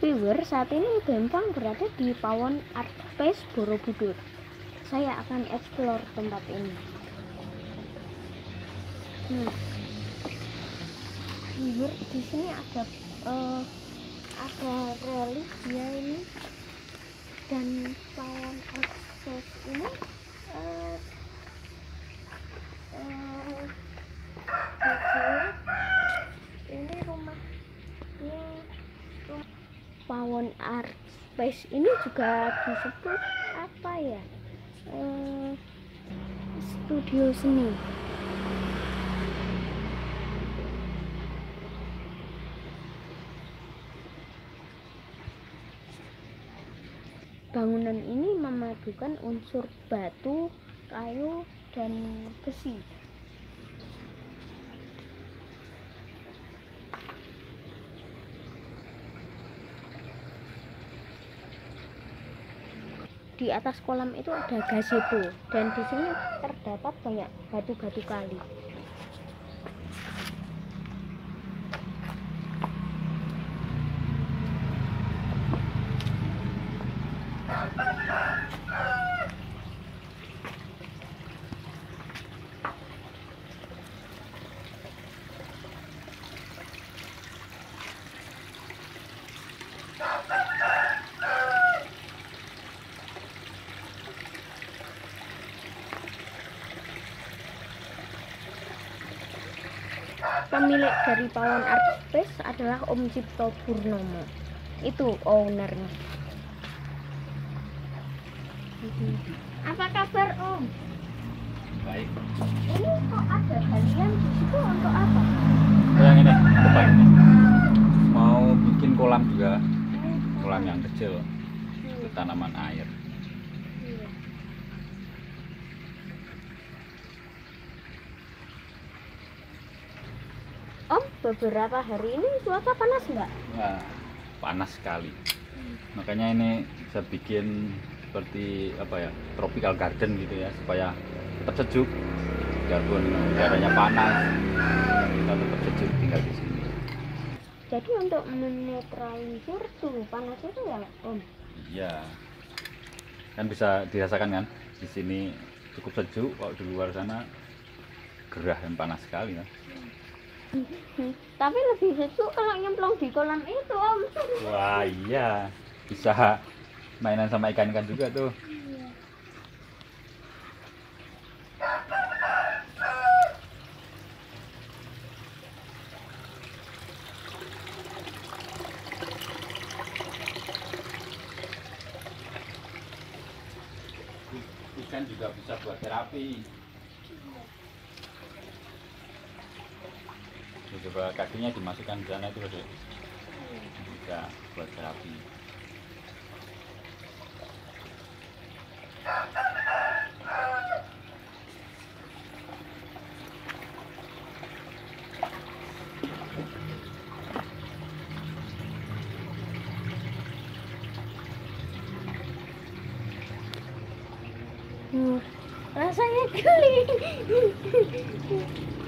viewer, saat ini Bempang berada di Pawon Art Space Borobudur. Saya akan explore tempat ini. Nah, viewer di sini ada eh, ada relief ya ini dan Pawon Art Space ini eh, eh, jujur, ini rumahnya Pawon Art Space ini juga disebut apa ya? Eh, studio seni. Bangunan ini memadukan unsur batu kayu dan besi di atas kolam itu ada gazebo dan di sini terdapat banyak batu-batu kali. Pemilik dari Pawon Art Space adalah Om Cipto Purnomo. Itu ownernya. Apa kabar Om? Baik. Ini kok ada galian di situ untuk apa? Oh, yang ini depan ini. Mau bikin kolam juga, kolam yang kecil tanaman air. Beberapa hari ini cuaca panas nggak? Wah, panas sekali. Makanya ini saya bikin seperti apa ya, tropical garden gitu ya, supaya tetap sejuk. Biarpun udaranya panas, kita tetap sejuk tinggal di sini. Jadi untuk menetralisir suhu panas itu ya, Om? Iya. Kan bisa dirasakan kan, di sini cukup sejuk, kalau di luar sana gerah dan panas sekali kan. Tapi lebih sejuk kalau nyemplung di kolam itu, Om. Wah iya, bisa mainan sama ikan-ikan juga tuh. Ikan juga bisa buat terapi. Coba kakinya dimasukkan ke sana itu deh. Bisa buat terapi. Hmm, rasanya geli.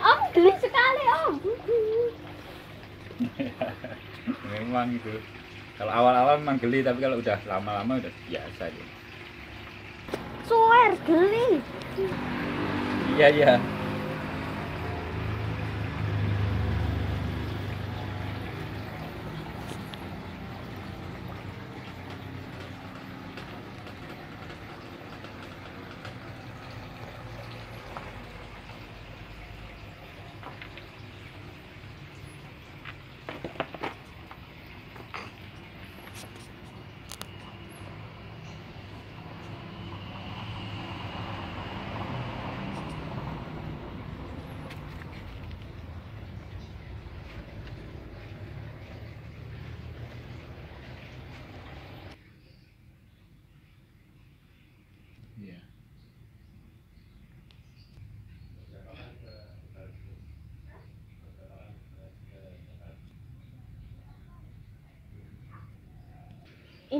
Om, geli sekali, Om. Memang itu. Kalau awal-awal memang geli, tapi kalau udah lama-lama udah biasa aja. Swear, geli. Iya iya.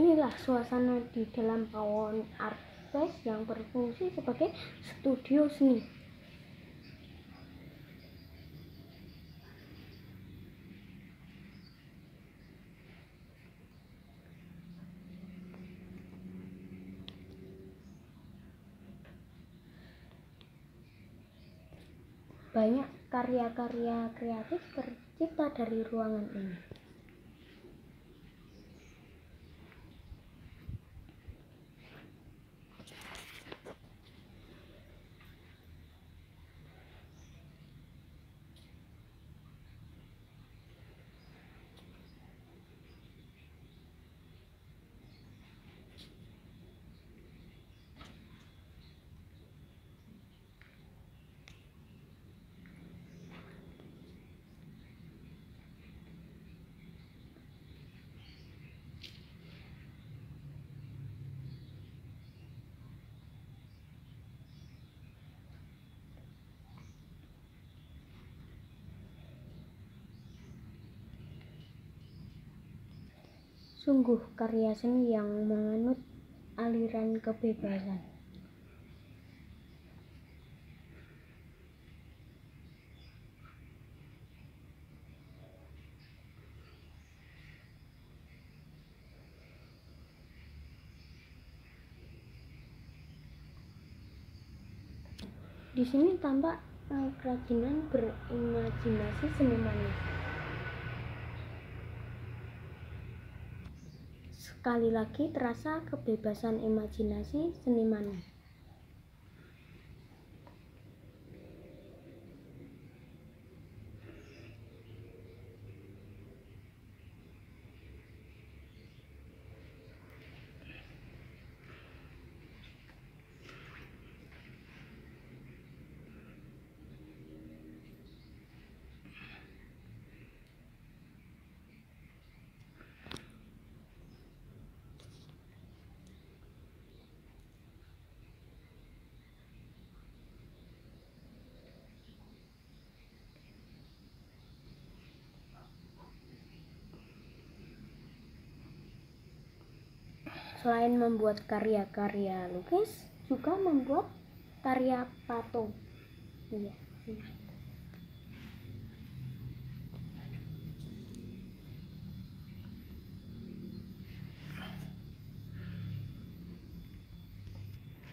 Inilah suasana di dalam Pawon Art Space yang berfungsi sebagai studio seni. Banyak karya-karya kreatif tercipta dari ruangan ini. Sungguh karya seni yang menganut aliran kebebasan. Di sini tampak eh, kerajinan berimajinasi senimannya. Sekali lagi terasa kebebasan imajinasi senimannya. Selain membuat karya-karya lukis, juga membuat karya patung. Iya.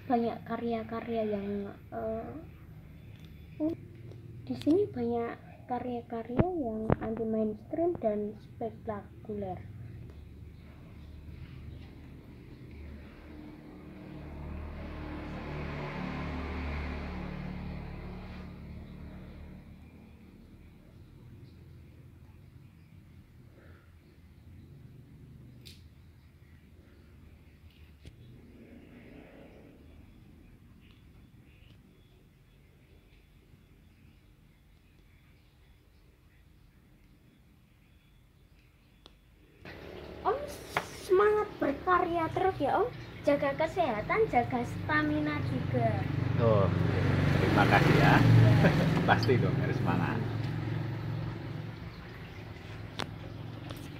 Banyak karya-karya yang eh, di sini banyak karya-karya yang anti mainstream dan spektakuler. Om semangat berkarya terus ya Om. Jaga kesehatan, jaga stamina juga. Oh, terima kasih ya. Pasti dong harus semangat.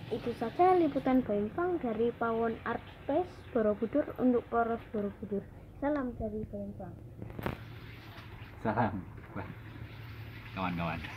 Itu saja liputan Bayangpang dari Pawon Art Space Borobudur untuk poros Borobudur. Salam dari Bayangpang. Salam, kawan-kawan.